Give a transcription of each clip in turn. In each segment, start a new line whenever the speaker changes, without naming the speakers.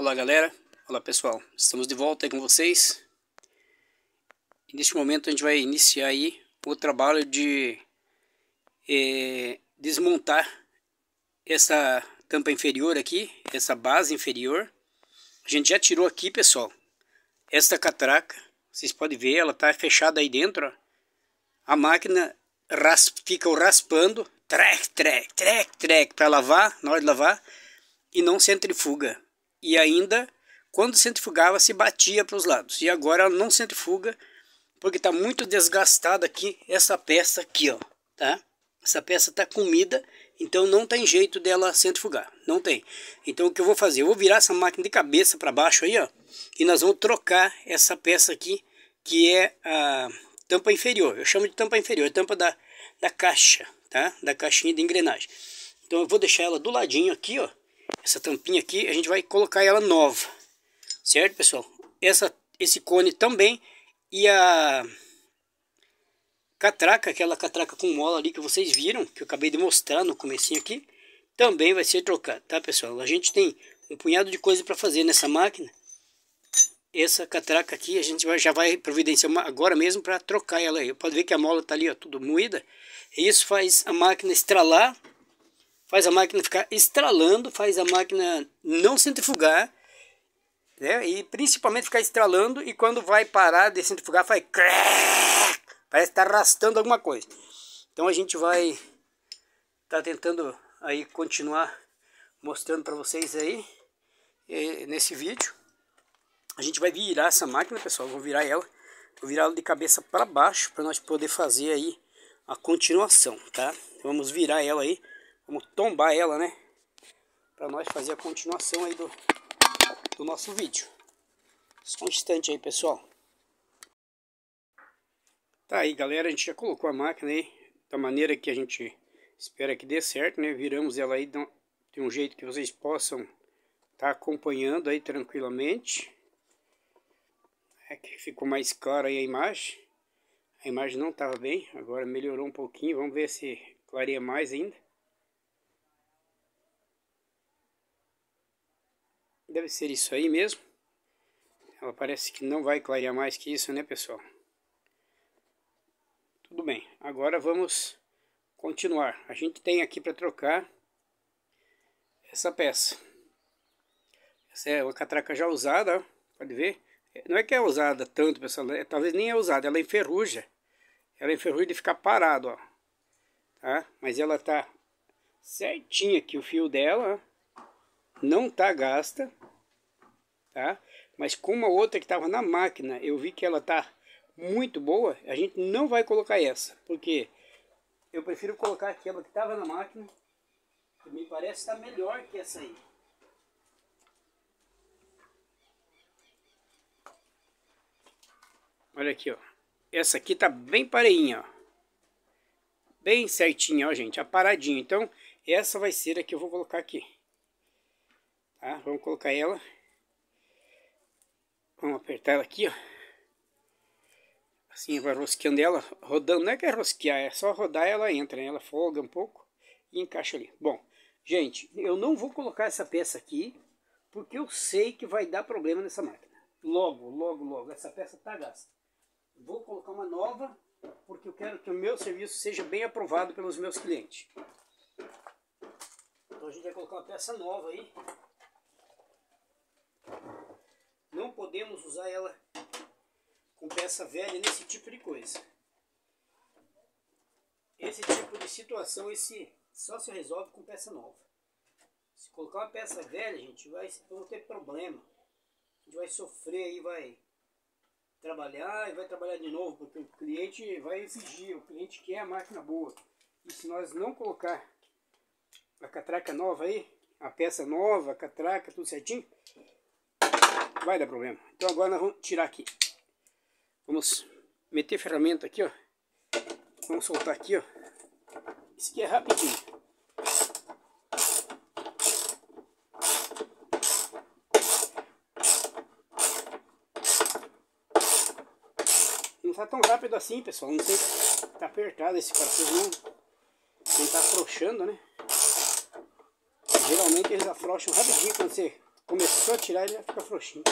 Olá galera, olá pessoal, estamos de volta aí com vocês. E neste momento a gente vai iniciar aí o trabalho de é, desmontar essa tampa inferior aqui, essa base inferior. A gente já tirou aqui pessoal esta catraca, vocês podem ver, ela está fechada aí dentro ó. a máquina raspa, fica raspando trec, trec, trec, trec para lavar, na hora de lavar e não centrifuga e ainda quando centrifugava se batia para os lados. E agora ela não centrifuga porque está muito desgastada aqui essa peça aqui, ó, tá? Essa peça está comida, então não tem jeito dela centrifugar, não tem. Então o que eu vou fazer? Eu vou virar essa máquina de cabeça para baixo aí, ó, e nós vamos trocar essa peça aqui, que é a tampa inferior. Eu chamo de tampa inferior, é tampa da, da caixa, tá? Da caixinha de engrenagem. Então eu vou deixar ela do ladinho aqui, ó, essa tampinha aqui, a gente vai colocar ela nova. Certo, pessoal? Essa, esse cone também e a catraca, aquela catraca com mola ali que vocês viram, que eu acabei de mostrar no comecinho aqui, também vai ser trocada, tá, pessoal? A gente tem um punhado de coisa para fazer nessa máquina. Essa catraca aqui a gente vai, já vai providenciar agora mesmo para trocar ela aí. Pode ver que a mola tá ali, ó, tudo moída. Isso faz a máquina estralar faz a máquina ficar estralando, faz a máquina não centrifugar, né? E principalmente ficar estralando e quando vai parar de centrifugar faz crack, parece estar tá arrastando alguma coisa. Então a gente vai tá tentando aí continuar mostrando para vocês aí nesse vídeo. A gente vai virar essa máquina, pessoal, vou virar ela, vou virar ela de cabeça para baixo para nós poder fazer aí a continuação, tá? Vamos virar ela aí Vamos tombar ela, né? Para nós fazer a continuação aí do, do nosso vídeo. Só um instante aí, pessoal. Tá aí, galera. A gente já colocou a máquina aí da maneira que a gente espera que dê certo, né? Viramos ela aí de um jeito que vocês possam estar tá acompanhando aí tranquilamente. É que ficou mais clara aí a imagem. A imagem não estava bem, agora melhorou um pouquinho. Vamos ver se clareia mais ainda. Deve ser isso aí mesmo. Ela parece que não vai clarear mais que isso, né, pessoal? Tudo bem. Agora vamos continuar. A gente tem aqui para trocar essa peça. Essa é uma catraca já usada, pode ver. Não é que é usada tanto, pessoal. É, talvez nem é usada, ela enferruja. Ela enferruja de ficar parado, ó. Tá? Mas ela tá certinha aqui o fio dela, ó não tá gasta, tá? Mas como a outra que estava na máquina, eu vi que ela tá muito boa, a gente não vai colocar essa, porque eu prefiro colocar aquela que estava na máquina, que me parece estar tá melhor que essa aí. Olha aqui, ó. Essa aqui tá bem pareinha, ó. Bem certinha, ó, gente. A paradinha. Então, essa vai ser a que eu vou colocar aqui. Tá? Vamos colocar ela. Vamos apertar ela aqui, ó. Assim vai rosqueando ela, rodando. Não é que é rosquear, é só rodar ela entra, né? Ela folga um pouco e encaixa ali. Bom, gente, eu não vou colocar essa peça aqui, porque eu sei que vai dar problema nessa máquina. Logo, logo, logo, essa peça tá gasta. Vou colocar uma nova, porque eu quero que o meu serviço seja bem aprovado pelos meus clientes. Então a gente vai colocar uma peça nova aí. Não podemos usar ela com peça velha nesse tipo de coisa. Esse tipo de situação esse só se resolve com peça nova. Se colocar uma peça velha, gente, vai vamos ter problema. A gente vai sofrer e vai trabalhar e vai trabalhar de novo, porque o cliente vai exigir, o cliente quer a máquina boa. E se nós não colocar a catraca nova aí, a peça nova, a catraca, tudo certinho, vai dar problema. Então agora nós vamos tirar aqui. Vamos meter ferramenta aqui, ó. Vamos soltar aqui, ó. Isso aqui é rapidinho. Não tá tão rápido assim, pessoal. Não sei se tá apertado esse parafuso não. Não tá afrouxando, né? Geralmente eles afrouxam rapidinho quando você começou a tirar, ele já fica frouxinho.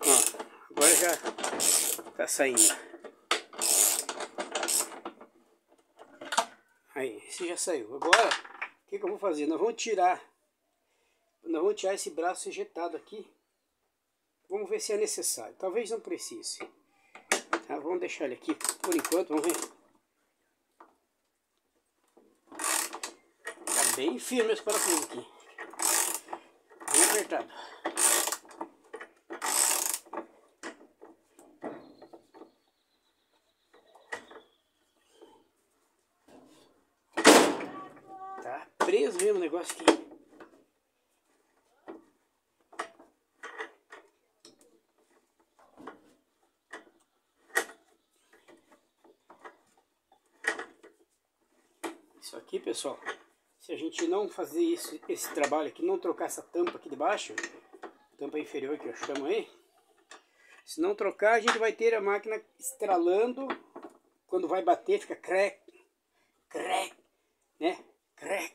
Ó, agora já tá saindo. Aí, esse já saiu. Agora, o que, que eu vou fazer? Nós vamos tirar, nós vamos tirar esse braço ejetado aqui. Vamos ver se é necessário. Talvez não precise. Tá, vamos deixar ele aqui por enquanto, vamos ver. Bem firme esse parafuso aqui. Bem apertado. Tá preso mesmo o negócio aqui. Isso aqui, pessoal, se a gente não fazer isso, esse trabalho aqui, não trocar essa tampa aqui de baixo, tampa inferior que eu chamo aí, se não trocar a gente vai ter a máquina estralando, quando vai bater fica crack, crack, né, crack,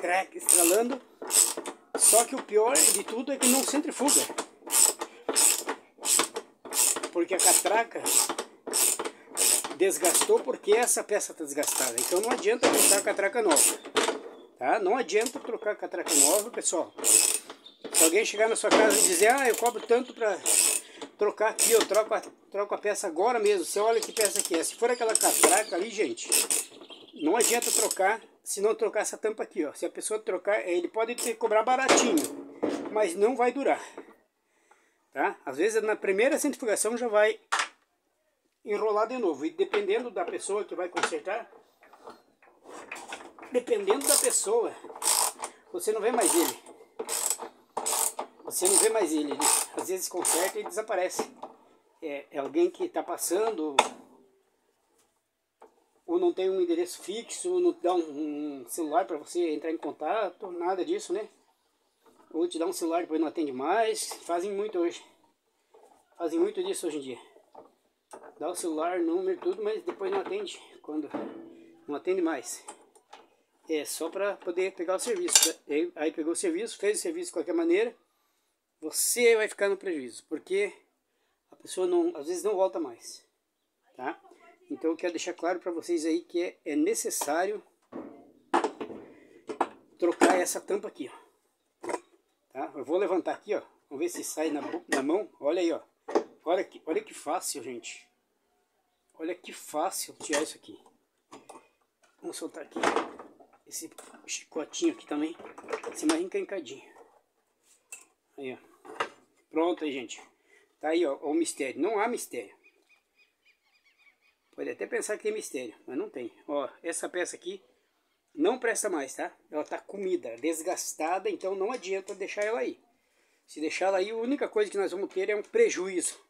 crack, estralando, só que o pior de tudo é que não centrifuga, porque a catraca desgastou porque essa peça está desgastada. Então não adianta botar a catraca nova. Tá? Não adianta trocar catraca nova, pessoal. Se alguém chegar na sua casa e dizer, ah, eu cobro tanto para trocar aqui, eu troco a, troco a peça agora mesmo. Você olha que peça que é. Se for aquela catraca ali, gente, não adianta trocar se não trocar essa tampa aqui, ó. Se a pessoa trocar, ele pode ter que cobrar baratinho, mas não vai durar. Tá? Às vezes na primeira centrifugação já vai enrolar de novo. E dependendo da pessoa que vai consertar, dependendo da pessoa, você não vê mais ele. Você não vê mais ele. ele às vezes conserta e desaparece. É, é alguém que está passando, ou não tem um endereço fixo, não dá um, um celular para você entrar em contato, nada disso, né? Ou te dá um celular e depois não atende mais. Fazem muito hoje. Fazem muito disso hoje em dia. Dá o celular, número, tudo, mas depois não atende. Quando não atende mais é só para poder pegar o serviço. Aí, aí pegou o serviço, fez o serviço de qualquer maneira, você vai ficar no prejuízo, porque a pessoa não, às vezes não volta mais, tá? Então eu quero deixar claro para vocês aí que é, é, necessário trocar essa tampa aqui, ó. Tá? Eu vou levantar aqui, ó. Vamos ver se sai na, na mão. Olha aí, ó. Olha que, olha que fácil, gente. Olha que fácil tirar isso aqui. Vamos soltar aqui esse chicotinho aqui também, esse mais encrencadinho. Aí, ó. Pronto aí, gente. Tá aí, ó, o mistério. Não há mistério. Pode até pensar que tem mistério, mas não tem. Ó, essa peça aqui não presta mais, tá? Ela tá comida, desgastada, então não adianta deixar ela aí. Se deixar ela aí, a única coisa que nós vamos ter é um prejuízo.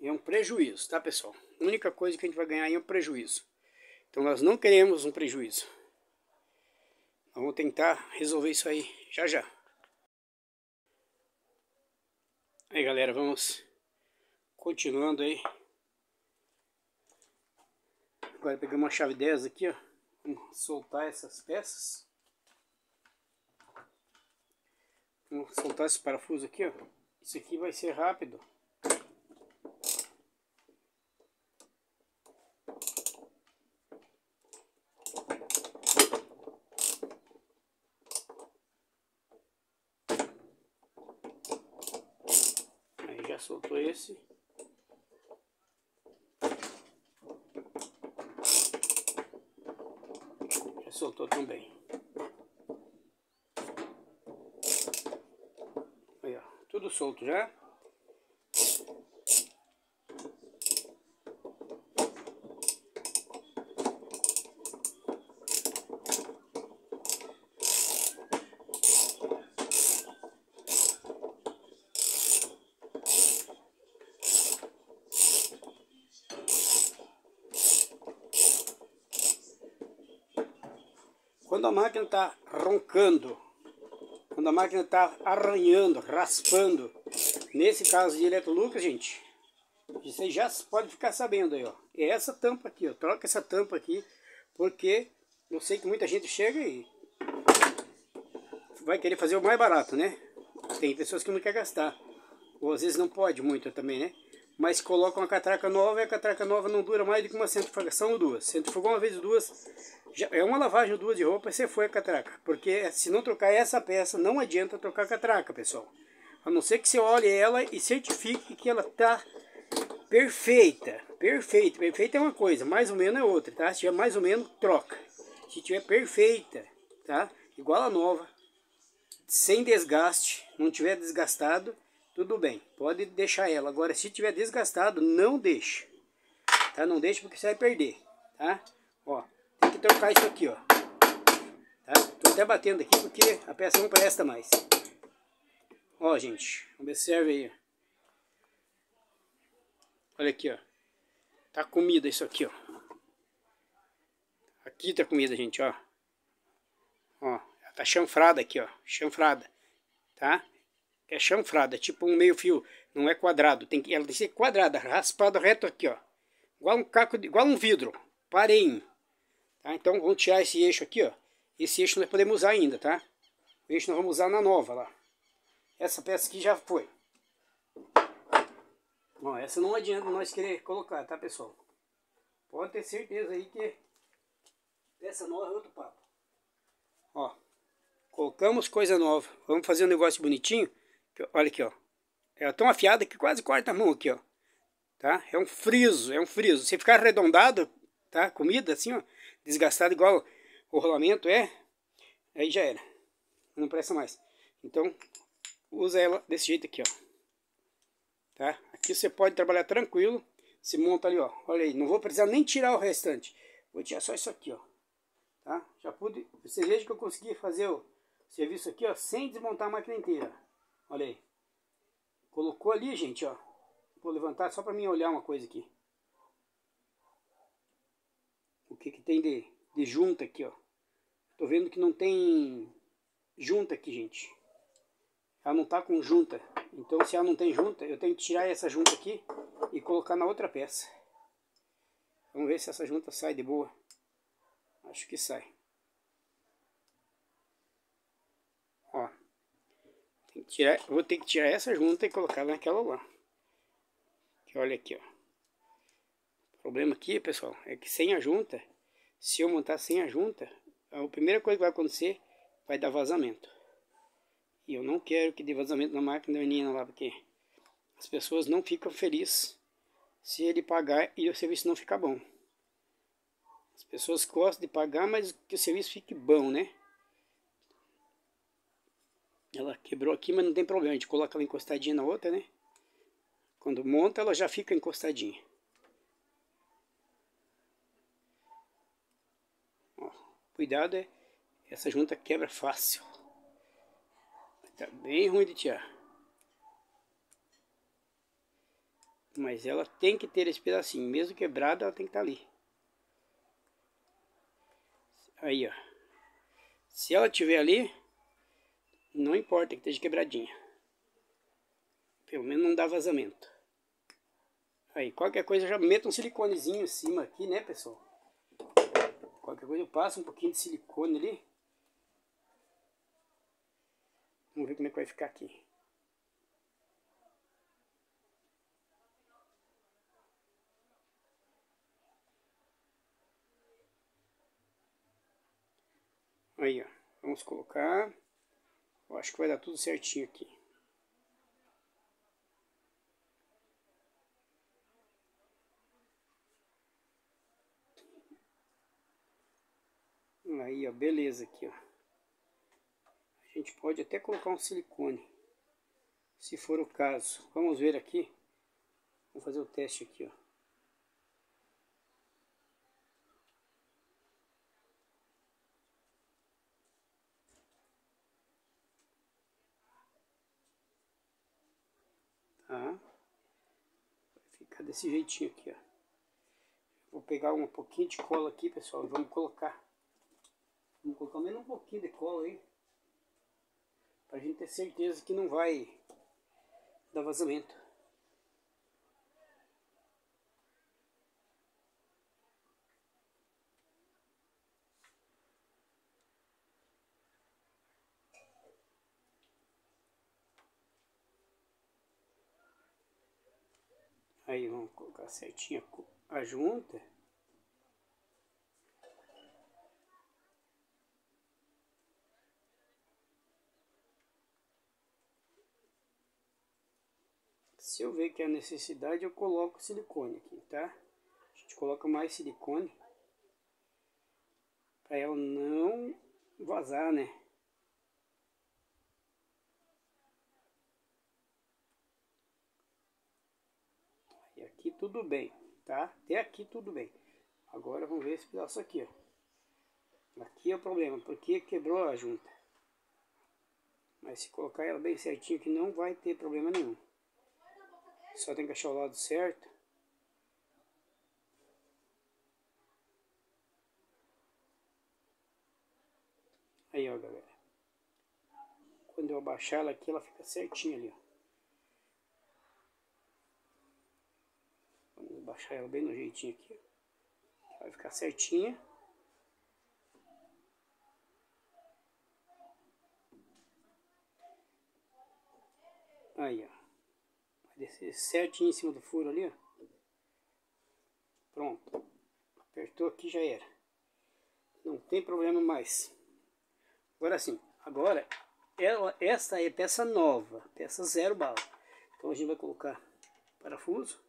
É um prejuízo, tá, pessoal? A única coisa que a gente vai ganhar é um prejuízo. Então nós não queremos um prejuízo. Vamos tentar resolver isso aí já já. Aí galera, vamos continuando aí. Agora pegar uma chave 10 aqui, ó. Vamos soltar essas peças. Vamos soltar esse parafuso aqui, ó. Isso aqui vai ser rápido. Soltou esse. Já soltou também. Aí, ó, tudo solto já. Quando a máquina está roncando, quando a máquina está arranhando, raspando, nesse caso de Lucas, gente, vocês já podem ficar sabendo aí, ó. é essa tampa aqui, ó. Troca essa tampa aqui, porque eu sei que muita gente chega e vai querer fazer o mais barato, né? Tem pessoas que não quer gastar. Ou às vezes não pode muito também, né? Mas coloca uma catraca nova e a catraca nova não dura mais do que uma centrifugação ou duas. Centrifugou uma vez ou duas, já é uma lavagem ou duas de roupa e você foi a catraca. Porque se não trocar essa peça, não adianta trocar a catraca, pessoal. A não ser que você olhe ela e certifique que ela está perfeita. Perfeita. Perfeita é uma coisa, mais ou menos é outra, tá? Se tiver mais ou menos, troca. Se tiver perfeita, tá? Igual a nova, sem desgaste, não tiver desgastado, tudo bem, pode deixar ela. Agora, se tiver desgastado, não deixe. Tá? Não deixe porque você vai perder, tá? Ó, que trocar isso aqui, ó. Tá? Tô até batendo aqui porque a peça não presta mais. Ó, gente, observe aí. Olha aqui, ó. Tá comida isso aqui, ó. Aqui tá comida, gente, ó. Ó, tá chanfrada aqui, ó. Chanfrada, tá? é chanfrada, é tipo um meio fio, não é quadrado, tem que, ela tem que ser quadrada, raspada reto aqui, ó, igual um caco, de, igual um vidro, pareinho, tá? Então vamos tirar esse eixo aqui, ó, esse eixo nós podemos usar ainda, tá? O eixo nós vamos usar na nova lá. Essa peça aqui já foi. Ó, essa não adianta nós querer colocar, tá pessoal? Pode ter certeza aí que essa nova é outro papo. Ó, colocamos coisa nova. Vamos fazer um negócio bonitinho. Olha aqui, ó. É tão afiada que quase corta a mão aqui, ó. Tá? É um friso, é um friso. Se ficar arredondado, tá? Comida assim, ó. Desgastado igual o rolamento é. Aí já era. Não presta mais. Então, usa ela desse jeito aqui, ó. Tá? Aqui você pode trabalhar tranquilo. Se monta ali, ó. Olha aí, não vou precisar nem tirar o restante. Vou tirar só isso aqui, ó. Tá? Já pude, você veja que eu consegui fazer o serviço aqui, ó, sem desmontar a máquina inteira. Olha aí. Colocou ali, gente, ó. Vou levantar só para mim olhar uma coisa aqui. O que que tem de, de junta aqui, ó. Tô vendo que não tem junta aqui, gente. Ela não tá com junta. Então se ela não tem junta, eu tenho que tirar essa junta aqui e colocar na outra peça. Vamos ver se essa junta sai de boa. Acho que sai. tirar, vou ter que tirar essa junta e colocar naquela lá. Olha aqui, ó. O problema aqui, pessoal, é que sem a junta, se eu montar sem a junta, a primeira coisa que vai acontecer vai dar vazamento. E eu não quero que dê vazamento na máquina da menina lá, porque as pessoas não ficam felizes se ele pagar e o serviço não ficar bom. As pessoas gostam de pagar, mas que o serviço fique bom, né? Ela quebrou aqui, mas não tem problema. A gente coloca ela encostadinha na outra, né? Quando monta, ela já fica encostadinha. Ó, cuidado, é, essa junta quebra fácil. Tá bem ruim de tirar. Mas ela tem que ter esse pedacinho. Mesmo quebrada, ela tem que estar tá ali. Aí, ó. Se ela tiver ali, não importa que esteja quebradinha. Pelo menos não dá vazamento. Aí, qualquer coisa já meta um siliconezinho em cima aqui, né, pessoal? Qualquer coisa eu passo um pouquinho de silicone ali. Vamos ver como é que vai ficar aqui. Aí, ó. Vamos colocar. Eu acho que vai dar tudo certinho aqui. Aí, ó, beleza aqui, ó. A gente pode até colocar um silicone, se for o caso. Vamos ver aqui. Vamos fazer o teste aqui, ó. Tá? Vai ficar desse jeitinho aqui, ó. Vou pegar um pouquinho de cola aqui, pessoal, e vamos colocar. Vamos colocar menos um pouquinho de cola aí. Pra gente ter certeza que não vai dar vazamento. Aí vamos colocar certinho a junta. Se eu ver que é necessidade, eu coloco silicone aqui, tá? A gente coloca mais silicone para ela não vazar, né? aqui tudo bem, tá? Até aqui tudo bem. Agora vamos ver esse pedaço aqui, ó. Aqui é o problema, porque quebrou a junta. Mas se colocar ela bem certinho que não vai ter problema nenhum. Só tem que achar o lado certo. Aí, ó, galera. Quando eu abaixar ela aqui, ela fica certinha ali, ó. baixar ela bem no jeitinho aqui. Vai ficar certinha. Aí, ó. Descer certinho em cima do furo ali, ó. Pronto. Apertou aqui, já era. Não tem problema mais. Agora sim. Agora, ela, essa é peça nova. Peça zero bala. Então a gente vai colocar parafuso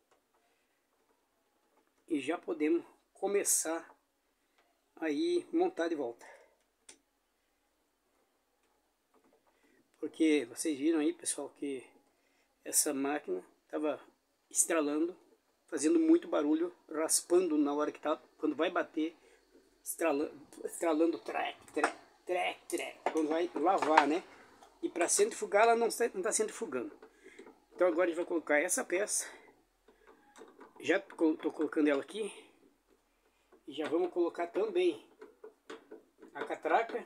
e já podemos começar aí montar de volta. Porque vocês viram aí, pessoal, que essa máquina estava estralando, fazendo muito barulho, raspando na hora que tá, quando vai bater, estralando, estralando trec, trec, trec, trec, quando vai lavar, né? E para centrifugar ela não está, não está centrifugando. Então agora a gente vai colocar essa peça já estou colocando ela aqui. E já vamos colocar também a catraca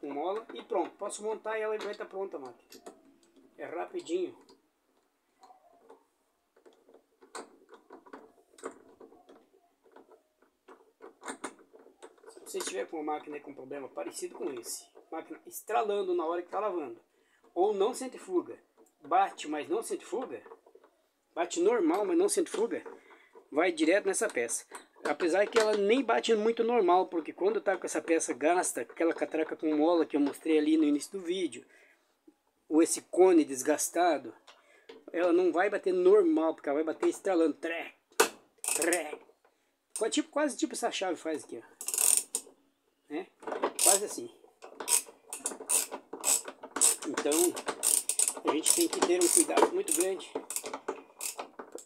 com mola e pronto. Posso montar ela e vai estar pronta a máquina. É rapidinho. Se você estiver com uma máquina com problema parecido com esse, máquina estralando na hora que está lavando, ou não centrifuga, bate, mas não centrifuga, bate normal, mas não centrifuga, vai direto nessa peça. Apesar que ela nem bate muito normal, porque quando tá com essa peça gasta, aquela catraca com mola que eu mostrei ali no início do vídeo, ou esse cone desgastado, ela não vai bater normal, porque ela vai bater estralando, tré, tré. Tipo, quase tipo essa chave faz aqui, ó. Né? Quase assim. Então, a gente tem que ter um cuidado muito grande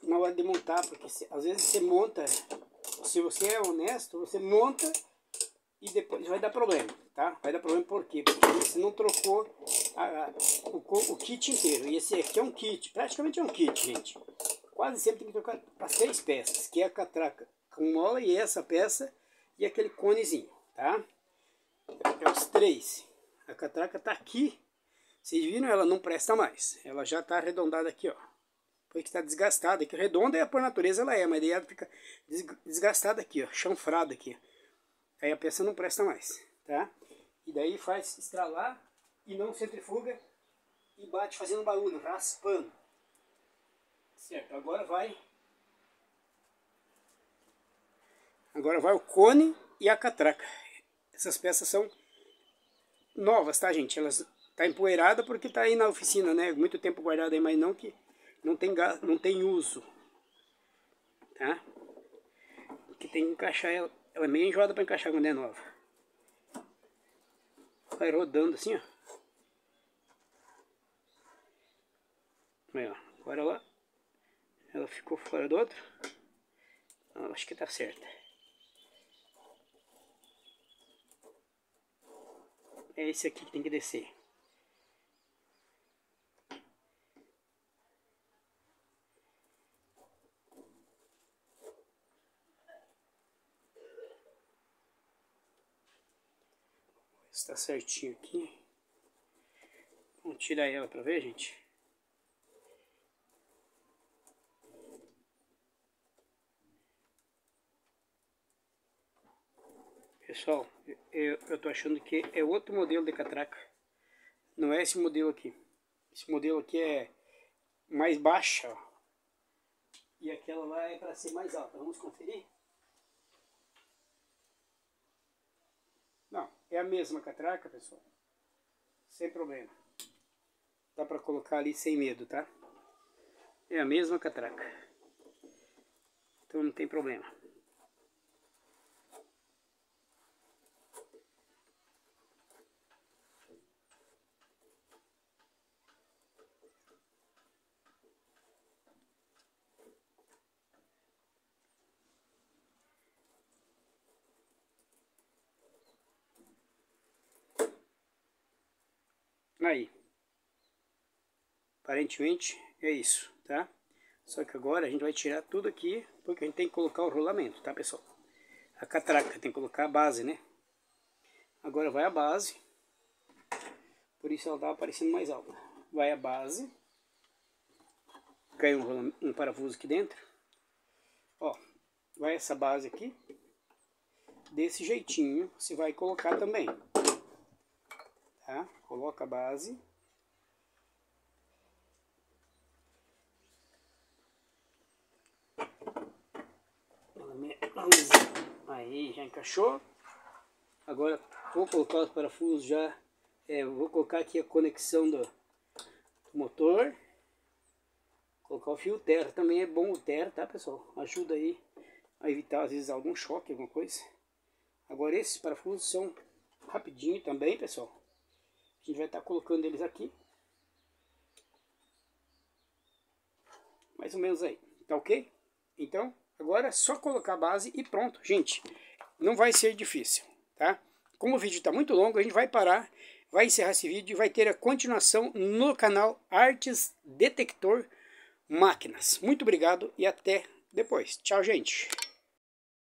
na hora de montar, porque se, às vezes você monta, se você é honesto, você monta e depois vai dar problema, tá? Vai dar problema por quê? Porque você não trocou a, a, o, o, kit inteiro. E esse aqui é um kit, praticamente é um kit, gente. Quase sempre tem que trocar as três peças, que é a catraca com mola e essa peça e aquele conezinho, tá? É os três. A catraca tá aqui. Vocês viram? Ela não presta mais. Ela já tá arredondada aqui, ó porque está desgastada, que redonda é por natureza ela é, mas daí ela fica desgastada aqui, ó, chanfrada aqui. Aí a peça não presta mais, tá? E daí faz estralar e não centrifuga e bate fazendo barulho, raspando. Certo, agora vai Agora vai o cone e a catraca. Essas peças são novas, tá, gente? Elas tá empoeirada porque tá aí na oficina, né? Muito tempo guardada aí, mas não que não tem, não tem uso. Tá? Que tem que encaixar ela. Ela é meio enjoada para encaixar quando é nova. Vai rodando assim, ó. Aí, ó. Agora ela, ela ficou fora do outro. Então, acho que tá certa. É esse aqui que tem que descer. está certinho aqui. Vamos tirar ela para ver, gente. Pessoal, eu, eu tô achando que é outro modelo de catraca. Não é esse modelo aqui. Esse modelo aqui é mais baixa. e aquela lá é para ser mais alta. Vamos conferir? Não, é a mesma catraca, pessoal. Sem problema. Dá para colocar ali sem medo, tá? É a mesma catraca. Então não tem problema. Aí. Aparentemente é isso, tá? Só que agora a gente vai tirar tudo aqui, porque a gente tem que colocar o rolamento, tá pessoal? A catraca tem que colocar a base, né? Agora vai a base. Por isso ela tá aparecendo mais alta. Vai a base. Caiu um, um parafuso aqui dentro. Ó, vai essa base aqui. Desse jeitinho você vai colocar também tá? Coloca a base. Aí, já encaixou. Agora vou colocar os parafusos já. É, vou colocar aqui a conexão do, do motor. Colocar o fio terra também é bom o terra, tá pessoal? Ajuda aí a evitar às vezes algum choque, alguma coisa. Agora esses parafusos são rapidinho também, pessoal. Gente vai estar tá colocando eles aqui. Mais ou menos aí, tá ok? Então, agora é só colocar a base e pronto, gente. Não vai ser difícil, tá? Como o vídeo está muito longo, a gente vai parar, vai encerrar esse vídeo e vai ter a continuação no canal Artes Detector Máquinas. Muito obrigado e até depois. Tchau, gente.